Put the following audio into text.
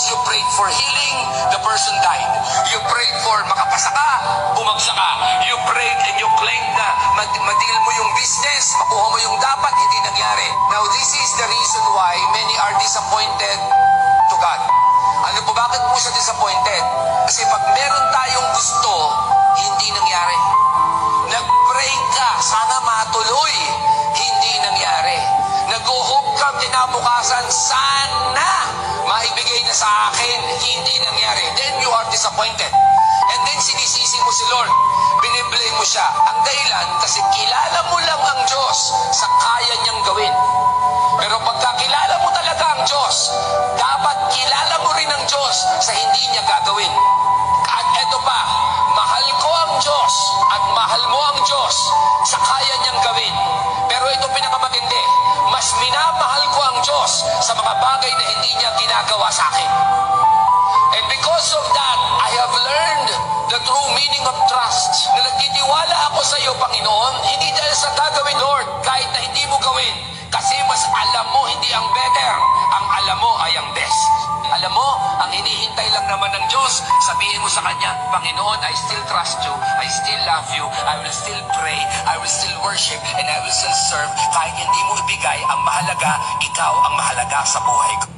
Diyos. You prayed for healing, the person died. You prayed for makapasa ka, bumagsak ka. You prayed and you claimed na mag- madil mo yung business, makuha mo yung dapat, hindi nangyari. Now, this is the reason why many are disappointed to God. Ano po, bakit po siya disappointed? Kasi pag meron tayong gusto, hindi nangyari. Nag-pray ka, sana matuloy. Hindi nangyari. Nag-hope ka kinabukasan, sana sa akin. Hindi nangyari. Then you are disappointed. And then sinisisi mo si Lord. Biniblame mo siya. Ang dahilan, kasi kilala mo lang mga bagay na hindi niya ginagawa sa akin. And because of that, I have learned the true meaning of trust. Na nagtitiwala ako sa iyo, Panginoon, hindi dahil sa gagawin, Lord, kahit na hindi mo gawin. Kasi mas alam mo, hindi ang better. Ang alam mo ay ang best. Alam mo, ang hinihintay lang naman ng Diyos, sabihin mo sa Kanya, Panginoon, I still trust you, I still love you, I will still pray, I will still worship, and I will still serve. Kahit hindi mo ibigay, ang mahalaga, ikaw ang mahalaga sa buhay ko.